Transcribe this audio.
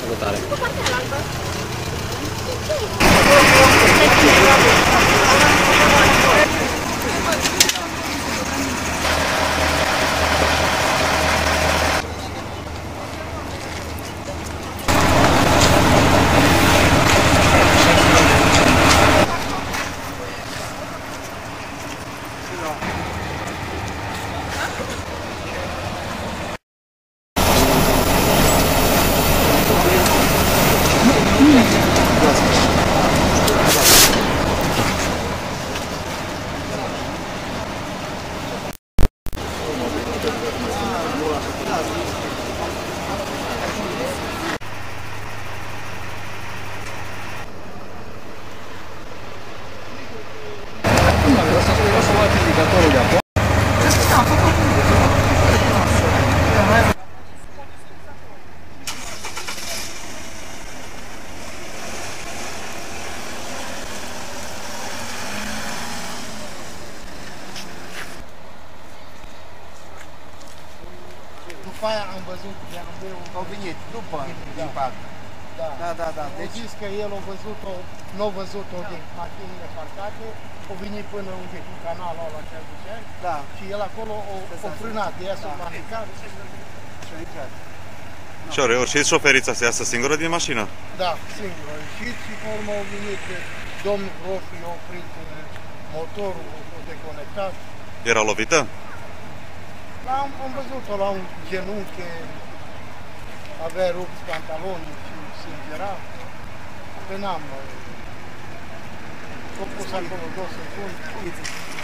faccio notare. după aia am văzut, am venit, după, din partea. Da. Da, da, da. Deci Deci, zis că el a văzut-o, nu a văzut-o din mașinile parcate, a venit până unde cu canalul ăla ce zicea, da, și el acolo o, o frânat, de ea s-a Da. panicat. și a intrat. Și au reușit șoferița să iasă singură din mașină? Da, singur a ieșit și pe urmă au venit eh, domnul Roșu, i-a oprit eh, motorul, a deconectat. Era lovită? Dar am, am văzut-o la un genunchi, avea rupți pantaloni sincerá, penamba. Koliko eh, sam bilo dosta punta.